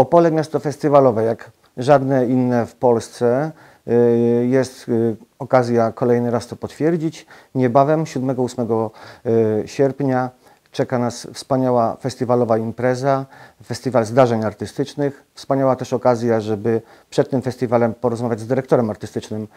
Opole miasto festiwalowe, jak żadne inne w Polsce. Y, Jest y, okazja kolejny raz to potwierdzić. Niebawem 7-8 y, sierpnia czeka nas wspaniała festiwalowa impreza, festiwal zdarzeń artystycznych. Wspaniała też okazja, żeby przed tym festiwalem porozmawiać z dyrektorem artystycznym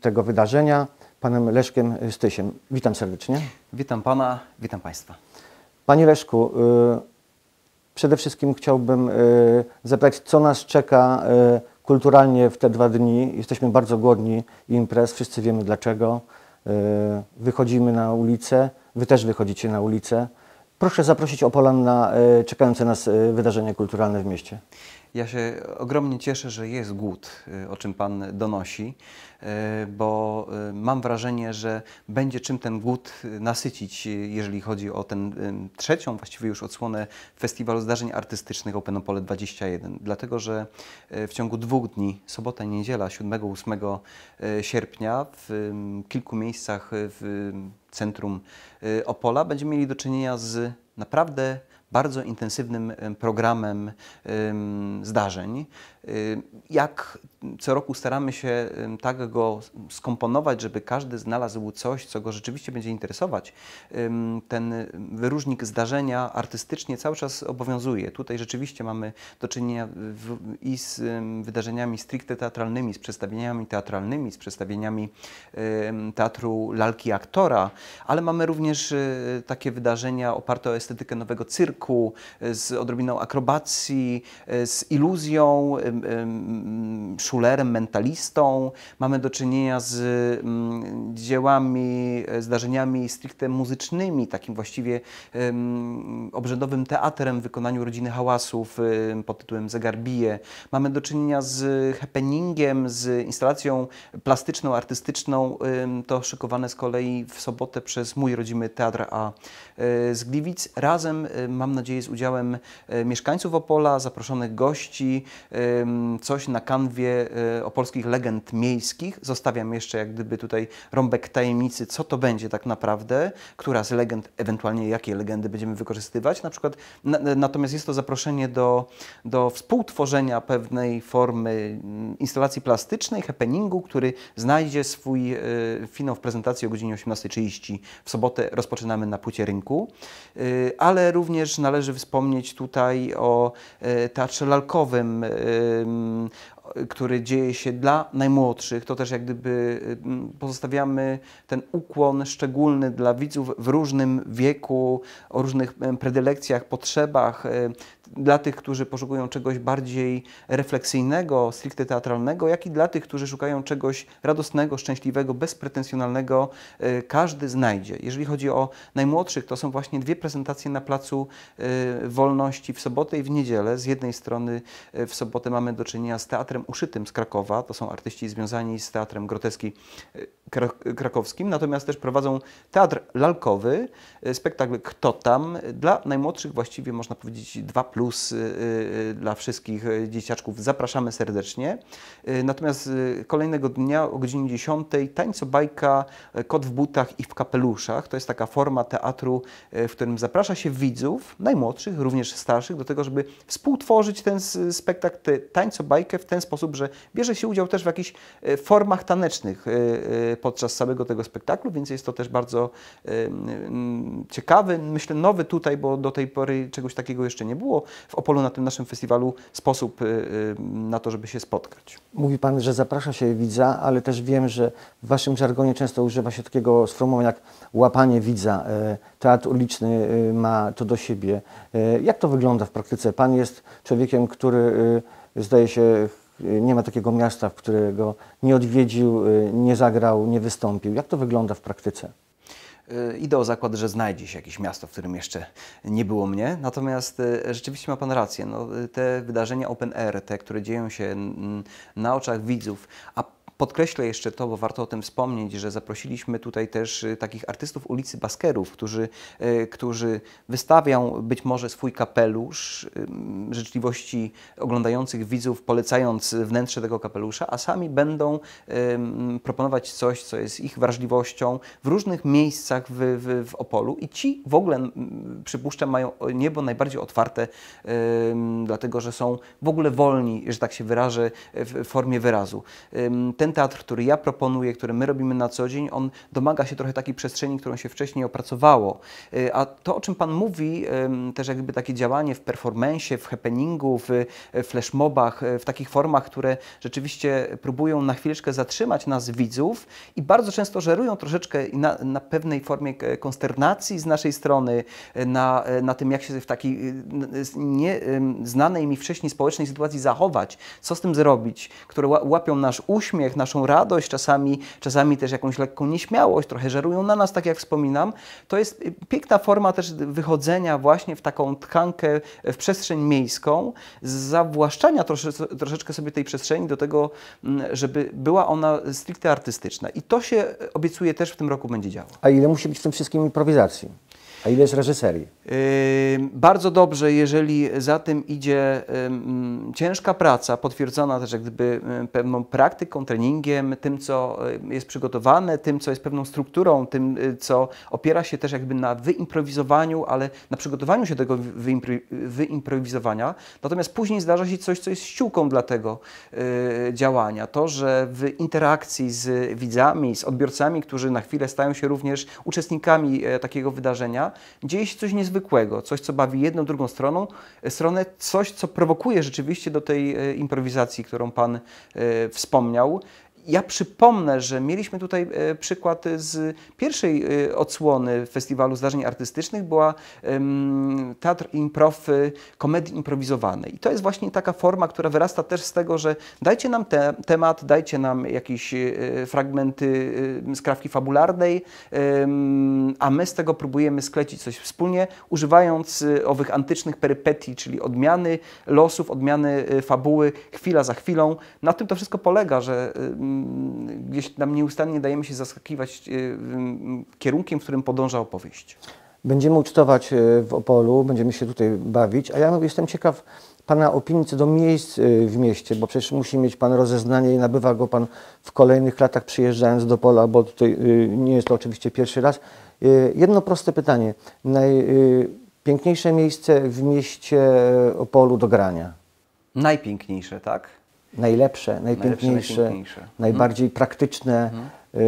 tego wydarzenia, panem Leszkiem Stysiem. Witam serdecznie. Witam Pana, witam Państwa. Panie Leszku, przede wszystkim chciałbym y, zapytać, co nas czeka y, kulturalnie w te dwa dni. Jesteśmy bardzo głodni imprez, wszyscy wiemy dlaczego. Y, Wychodzimy na ulicę, Wy też wychodzicie na ulicę. Proszę zaprosić Opolan na czekające nas wydarzenie kulturalne w mieście. Ja się ogromnie cieszę, że jest głód, y, o czym Pan donosi, y, bo y, mam wrażenie, że będzie czym ten głód nasycić, jeżeli chodzi o tę trzecią właściwie już odsłonę Festiwalu Zdarzeń Artystycznych Openopole 21. Dlatego, że w ciągu dwóch dni, sobota i niedziela, 7-8 y, sierpnia, w kilku miejscach w centrum Opola będziemy mieli do czynienia z naprawdę bardzo intensywnym em, programem em, zdarzeń. Y, Jak co roku staramy się tak go skomponować, żeby każdy znalazł coś, co go rzeczywiście będzie interesować. Ten wyróżnik zdarzenia artystycznie cały czas obowiązuje. Tutaj rzeczywiście mamy do czynienia i z wydarzeniami stricte teatralnymi, z przedstawieniami teatralnymi, z przedstawieniami teatru lalki aktora, ale mamy również e, takie wydarzenia oparte o estetykę nowego cyrku, e, z odrobiną akrobacji, z iluzją, szulerem, mentalistą. Mamy do czynienia z dziełami, zdarzeniami stricte muzycznymi, takim właściwie obrzędowym teatrem w wykonaniu Rodziny Hałasów pod tytułem Zegar bije. Mamy do czynienia z happeningiem, z instalacją plastyczną, artystyczną. To szykowane z kolei w sobotę przez mój rodzimy Teatr A e, z Gliwic. Razem, e, mam nadzieję, z udziałem e, mieszkańców Opola, zaproszonych gości, coś na kanwie e, opolskich legend miejskich. Zostawiam jeszcze jak gdyby tutaj rąbek tajemnicy, co to będzie tak naprawdę, która z legend, ewentualnie jakie legendy będziemy wykorzystywać. Na przykład, na, natomiast jest to zaproszenie do, do współtworzenia pewnej formy mm, instalacji plastycznej, happeningu, który znajdzie swój e, finał w prezentacji o godzinie 18.30. W sobotę rozpoczynamy na płycie rynku, E, ale również należy wspomnieć tutaj o e, teatrze lalkowym, który dzieje się dla najmłodszych, to też jak gdyby pozostawiamy ten ukłon szczególny dla widzów w różnym wieku, o różnych predylekcjach, potrzebach, dla tych, którzy poszukują czegoś bardziej refleksyjnego, stricte teatralnego, jak i dla tych, którzy szukają czegoś radosnego, szczęśliwego, bezpretensjonalnego, e, każdy znajdzie. Jeżeli chodzi o najmłodszych, to są właśnie dwie prezentacje na Placu e, Wolności w sobotę i w niedzielę. Z jednej strony e, w sobotę mamy do czynienia z Teatrem Uszytym z Krakowa, to są artyści związani z Teatrem Groteski kra- krakowskim, natomiast też prowadzą teatr lalkowy, spektakl Kto tam? Dla najmłodszych właściwie można powiedzieć 2 plus e, e, dla wszystkich dzieciaczków. Zapraszamy serdecznie. Natomiast kolejnego dnia o godzinie 10 tańcobajka e, Kot w butach i w kapeluszach. To jest taka forma teatru, w którym zaprasza się widzów, najmłodszych, również starszych, do tego, żeby współtworzyć ten spektakl, tę tańcobajkę w ten sposób, że bierze się udział też w jakichś formach tanecznych podczas całego tego spektaklu, więc jest to też bardzo ciekawy, myślę nowy tutaj, bo do tej pory czegoś takiego jeszcze nie było w Opolu na tym naszym festiwalu sposób e, e, na to, żeby się spotkać. Mówi Pan, że zaprasza się widza, ale też wiem, że w Waszym żargonie często używa się takiego sformułowania jak łapanie widza. E, Teatr uliczny e, ma to do siebie. E, Jak to wygląda w praktyce? Pan jest człowiekiem, który zdaje się nie ma takiego miasta, w którego nie odwiedził, nie zagrał, nie wystąpił. Jak to wygląda w praktyce? Y, Idę o zakład, że znajdzie się jakieś miasto, w którym jeszcze nie było mnie. Natomiast y, rzeczywiście ma Pan rację. No, y, te wydarzenia open air, te, które dzieją się na oczach widzów, a Podkreślę jeszcze to, bo warto o tym wspomnieć, że zaprosiliśmy tutaj też y, takich artystów ulicy Baskerów, którzy, y, którzy wystawią być może swój kapelusz, y, życzliwości oglądających widzów, polecając wnętrze tego kapelusza, a sami będą proponować coś, co jest ich wrażliwością w różnych miejscach w, w, w Opolu i ci w ogóle, przypuszczam, mają niebo najbardziej otwarte, dlatego że są w ogóle wolni, że tak się wyrażę, w formie wyrazu. Ym, ten teatr, który ja proponuję, który my robimy na co dzień, on domaga się trochę takiej przestrzeni, którą się wcześniej opracowało. Y, A to, o czym Pan mówi, też jakby takie działanie w performensie, w happeningu, w w flashmobach, y, w takich formach, które rzeczywiście próbują na chwileczkę zatrzymać nas widzów i bardzo często żerują troszeczkę na, na pewnej formie konsternacji z naszej strony, y, na, y, na tym, jak się w takiej y, n- s- nie ym, znanej mi wcześniej społecznej sytuacji zachować, co z tym zrobić, które ła- łapią nasz uśmiech, naszą radość, czasami, czasami też jakąś lekką nieśmiałość, trochę żerują na nas, tak jak wspominam, to jest y, piękna forma też wychodzenia właśnie w taką tkankę, w przestrzeń miejską, zawłaszczania trosze, troszeczkę sobie tej przestrzeni do tego, mm, żeby była ona stricte artystyczna. I to się obiecuję też w tym roku będzie działo. A ile musi być w tym wszystkim improwizacji? A ile jest reżyserii? Ym, Bardzo dobrze, jeżeli za tym idzie ym, ciężka praca, potwierdzona też jak gdyby pewną praktyką, treningiem, tym, co jest przygotowane, tym, co jest pewną strukturą, tym, y, co opiera się też jakby na wyimprowizowaniu, ale na przygotowaniu się tego wyimpro- wyimprowizowania. Natomiast później zdarza się coś, co jest ściółką dla tego y, działania. To, że w interakcji z widzami, z odbiorcami, którzy na chwilę stają się również uczestnikami e, takiego wydarzenia, dzieje się coś niezwykłego, coś, co bawi jedną, drugą stroną, e, stronę, coś, co prowokuje rzeczywiście do tej e, improwizacji, którą Pan e, wspomniał. Ja przypomnę, że mieliśmy tutaj e, przykład z pierwszej e, odsłony Festiwalu Zdarzeń Artystycznych, była teatr improv e, komedii improwizowanej. I to jest właśnie taka forma, która wyrasta też z tego, że dajcie nam te, temat, dajcie nam jakieś fragmenty skrawki fabularnej, a my z tego próbujemy sklecić coś wspólnie, używając owych antycznych perypetii, czyli odmiany losów, odmiany fabuły, chwila za chwilą. Na tym to wszystko polega, że gdzieś nam nieustannie dajemy się zaskakiwać e, em, kierunkiem, w którym podąża opowieść. Będziemy ucztować e, w Opolu, będziemy się tutaj bawić, a ja jestem ciekaw Pana opinii co do miejsc w mieście, bo przecież musi mieć Pan rozeznanie i nabywa go Pan w kolejnych latach przyjeżdżając do Pola, bo tutaj nie jest to oczywiście pierwszy raz. Jedno proste pytanie. Najpiękniejsze miejsce w mieście Opolu do grania? Najpiękniejsze, tak? Najlepsze, najpiękniejsze, najpiękniejsze. najbardziej praktyczne. E,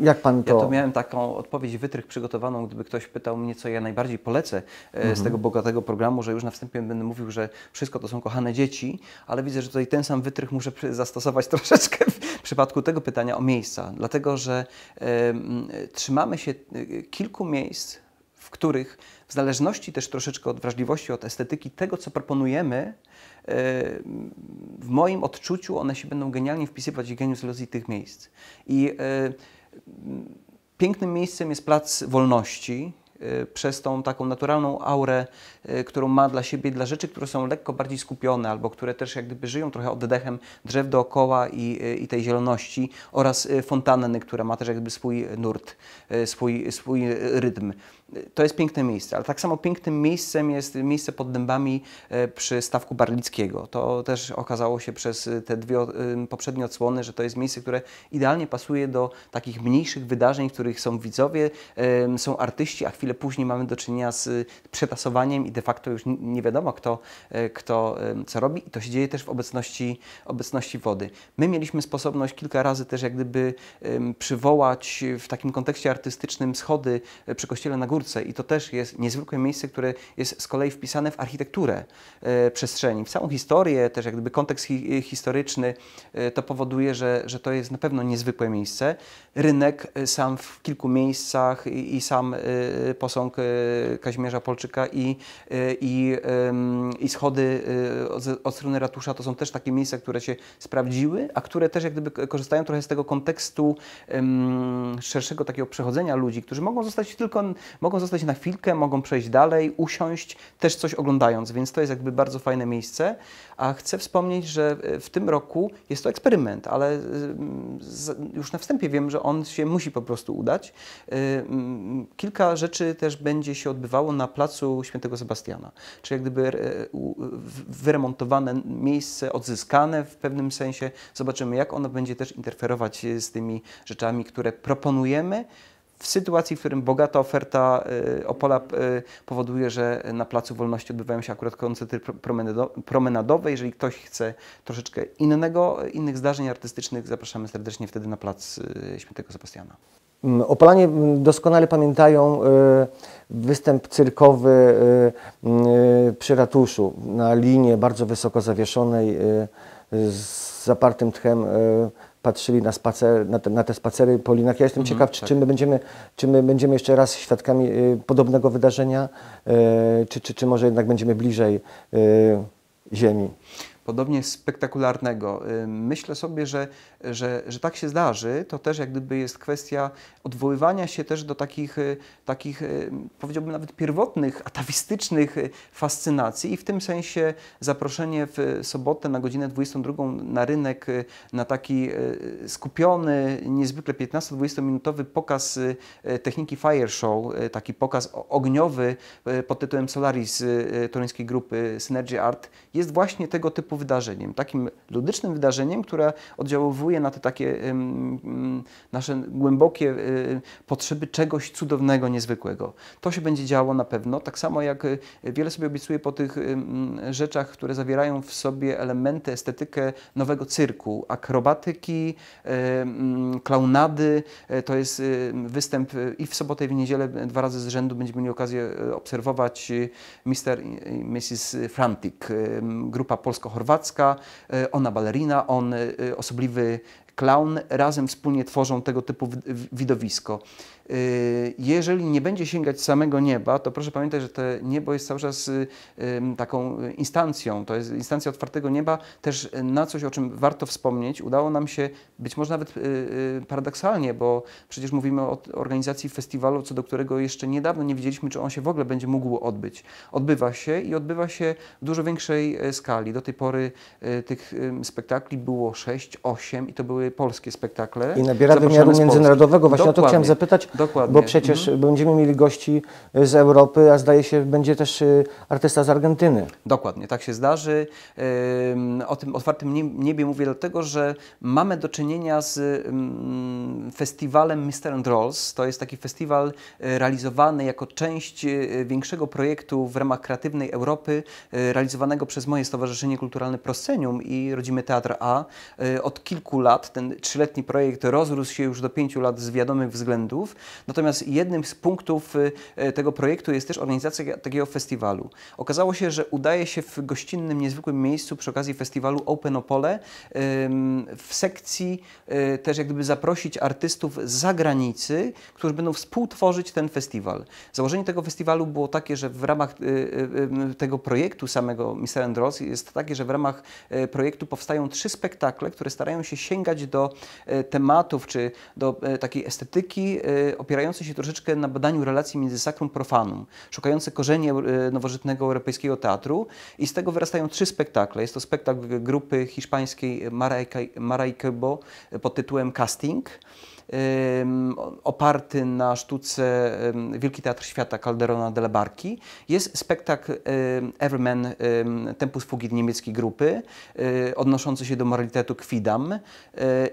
Jak Pan Ja to... to miałem taką odpowiedź, wytrych przygotowaną, gdyby ktoś pytał mnie, co ja najbardziej polecę e, z tego bogatego programu, że już na wstępie będę mówił, że wszystko to są kochane dzieci, ale widzę, że tutaj ten sam wytrych muszę zastosować troszeczkę w przypadku tego pytania o miejsca, dlatego że m, trzymamy się e, kilku miejsc, w których w zależności też troszeczkę od wrażliwości, od estetyki tego, co proponujemy, w moim odczuciu one się będą genialnie wpisywać w geniusz iluzji tych miejsc. I e, Pięknym miejscem jest Plac Wolności, y, przez tą taką naturalną aurę, y, którą ma dla siebie, dla rzeczy, które są lekko bardziej skupione, albo które też jak gdyby żyją trochę oddechem drzew dookoła i, i tej zieloności, oraz fontanny, która ma też jakby swój nurt, swój, swój rytm. To jest piękne miejsce, ale tak samo pięknym miejscem jest miejsce pod dębami y, przy Stawku Barlickiego. To też okazało się przez te dwie y, poprzednie odsłony, że to jest miejsce, które idealnie pasuje do takich mniejszych wydarzeń, w których są widzowie, są artyści, a chwilę później mamy do czynienia z przetasowaniem i de facto już nie wiadomo, kto, e, kto co robi. I to się dzieje też w obecności, obecności wody. My mieliśmy sposobność kilka razy też jak gdyby przywołać w takim kontekście artystycznym schody e, przy kościele na I to też jest niezwykłe miejsce, które jest z kolei wpisane w architekturę e, przestrzeni, w całą historię, też jak gdyby kontekst hi, historyczny, e, to powoduje, że, że to jest na pewno niezwykłe miejsce. Rynek e, sam w kilku miejscach i, i sam e, posąg e, Kazimierza Polczyka i, e, i, i schody e, od, od strony ratusza to są też takie miejsca, które się sprawdziły, a które też jak gdyby korzystają trochę z tego kontekstu szerszego takiego przechodzenia ludzi, którzy mogą zostać tylko, mogą zostać na chwilkę, mogą przejść dalej, usiąść, też coś oglądając, więc to jest jakby bardzo fajne miejsce. A chcę wspomnieć, że e, w tym roku jest to eksperyment, ale z- już na wstępie wiem, że on się musi po prostu udać. Ym, Kilka rzeczy też będzie się odbywało na placu Świętego Sebastiana, czyli jak gdyby e, wyremontowane miejsce, odzyskane w pewnym sensie. Zobaczymy, jak ono będzie też interferować e, z tymi rzeczami, które proponujemy. W sytuacji, w którym bogata oferta y, Opola y, powoduje, że na Placu Wolności odbywają się akurat koncerty pro- promenado- promenadowe. Jeżeli ktoś chce troszeczkę innego, innych zdarzeń artystycznych, zapraszamy serdecznie wtedy na Plac y, Świętego Sebastiana. Mm, Opolanie mm, doskonale pamiętają występ cyrkowy mm, przy ratuszu na linie bardzo wysoko zawieszonej z zapartym tchem. Patrzyli na, spacer, na, te, na te spacery po linach. Ja jestem ciekaw, czy, tak. czy, my będziemy, czy my będziemy jeszcze raz świadkami e, podobnego wydarzenia, e, czy, czy, czy może jednak będziemy bliżej e, ziemi. podobnie spektakularnego. Y, Myślę sobie, że, że, że tak się zdarzy, to też jak gdyby jest kwestia odwoływania się też do takich, y, takich y, powiedziałbym nawet pierwotnych, atawistycznych y, fascynacji i w tym sensie zaproszenie w sobotę na godzinę 22 na rynek na taki skupiony, niezwykle 15-20 minutowy pokaz techniki Fire Show, taki pokaz ogniowy pod tytułem Solaris toruńskiej grupy Synergy Art jest właśnie tego typu wydarzeniem, takim ludycznym wydarzeniem, które na te takie nasze głębokie y, potrzeby czegoś cudownego, niezwykłego. To się będzie działo na pewno, tak samo jak y, wiele sobie obiecuję po tych rzeczach, które zawierają w sobie elementy, estetykę nowego cyrku, akrobatyki, ym, klaunady. To jest występ i w sobotę, i w niedzielę dwa razy z rzędu będziemy mieli okazję obserwować Mr. i Mrs. Frantic, grupa polsko-chorwacka, ona balerina, on osobliwy klaun, razem wspólnie tworzą tego typu wi- wi- widowisko. Y, Jeżeli nie będzie sięgać samego nieba, to proszę pamiętać, że to niebo jest cały czas y, taką y, instancją, to jest instancja otwartego nieba, też na coś, o czym warto wspomnieć. Udało nam się, być może nawet paradoksalnie, bo przecież mówimy o organizacji festiwalu, co do którego jeszcze niedawno nie wiedzieliśmy, czy on się w ogóle będzie mógł odbyć. Odbywa się i odbywa się w dużo większej skali. Do tej pory tych spektakli było 6, 8 i to były polskie spektakle. I nabiera wymiaru międzynarodowego. Właśnie o to Dokładnie. chciałem zapytać, Dokładnie. bo przecież będziemy mieli gości z Europy, a zdaje się, będzie też y, artysta z Argentyny. Dokładnie, tak się zdarzy. O tym otwartym nie- niebie mówię dlatego, że mamy do czynienia z festiwalem Mr. and Rolls. To jest taki festiwal e, realizowany jako część e, większego projektu w ramach Kreatywnej Europy, realizowanego przez moje Stowarzyszenie Kulturalne Proscenium i Rodzimy Teatr A. Od kilku lat ten trzyletni projekt rozrósł się już do pięciu lat z wiadomych względów. Natomiast jednym z punktów e, tego projektu jest też organizacja takiego festiwalu. Okazało się, że udaje się w gościnnym, niezwykłym miejscu przy okazji festiwalu Open Opole em, w sekcji e, też jak gdyby zaprosić artystów z zagranicy, którzy będą współtworzyć ten festiwal. Założenie tego festiwalu było takie, że w ramach tego projektu samego Mr. and jest takie, że w ramach projektu powstają trzy spektakle, które starają się sięgać do tematów czy do takiej estetyki opierającej się troszeczkę na badaniu relacji między sacrum profanum, szukające korzeni e, nowożytnego europejskiego teatru i z tego wyrastają trzy spektakle. Jest to spektakl grupy hiszpańskiej Maracaibo pod tytułem Casting oparty na sztuce Wielki Teatr Świata Calderona de la Barki. Jest spektakl em, Tempus Fugit niemieckiej grupy, e, odnoszący się do moralitetu Kwidam. E,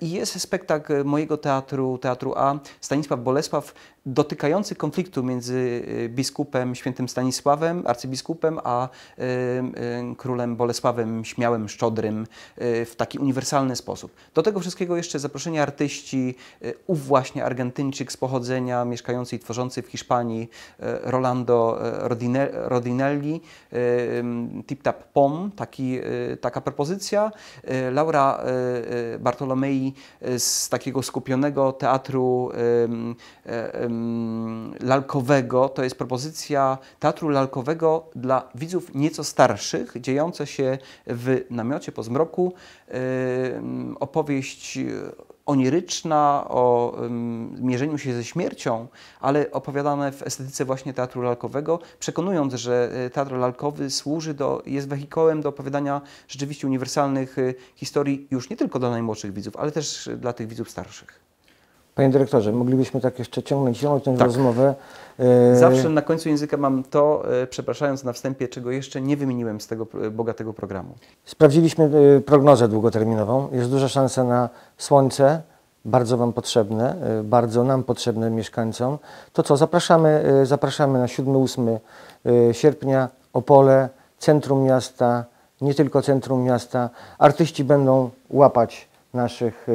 I jest spektakl mojego teatru, Teatru A, Stanisław Bolesław, dotykający konfliktu między e, biskupem świętym Stanisławem, arcybiskupem, a em, em, królem Bolesławem Śmiałym, Szczodrym w taki uniwersalny sposób. Do tego wszystkiego jeszcze zaproszeni artyści, ów właśnie Argentyńczyk z pochodzenia, mieszkający i tworzący w Hiszpanii, e, Rolando e, Rodine- Rodinelli, e, Tip Tap Pom, taki, taka propozycja. Laura Bartolomei z takiego skupionego teatru lalkowego. To jest propozycja teatru lalkowego dla widzów nieco starszych, dziejące się w namiocie po zmroku. Opowieść oniryczna, o em, mierzeniu się ze śmiercią, ale opowiadane w estetyce właśnie teatru lalkowego, przekonując, że e, teatr lalkowy służy do, jest wehikołem do opowiadania rzeczywiście uniwersalnych e, historii już nie tylko dla najmłodszych widzów, ale też dla tych widzów starszych. Panie dyrektorze, moglibyśmy tak jeszcze ciągnąć, ciągnąć tę Tak. rozmowę. E, Zawsze na końcu języka mam to, e, przepraszając na wstępie, czego jeszcze nie wymieniłem z tego e, bogatego programu. Sprawdziliśmy prognozę długoterminową. Jest duża szansa na słońce, bardzo Wam potrzebne, bardzo nam potrzebne mieszkańcom. To co, zapraszamy, zapraszamy na 7-8 y, sierpnia, Opole, centrum miasta, nie tylko centrum miasta. Artyści będą łapać naszych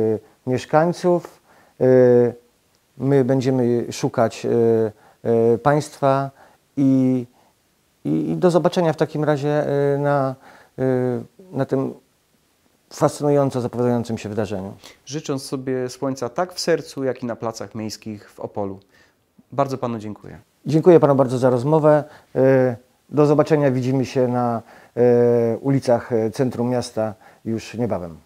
mieszkańców. Y, My będziemy szukać y, y, Państwa i i, I do zobaczenia w takim razie na, na tym fascynująco zapowiadającym się wydarzeniu. Życząc sobie słońca tak w sercu, jak i na placach miejskich w Opolu. Bardzo Panu dziękuję. Dziękuję Panu bardzo za rozmowę. Do zobaczenia. Widzimy się na ulicach centrum miasta już niebawem.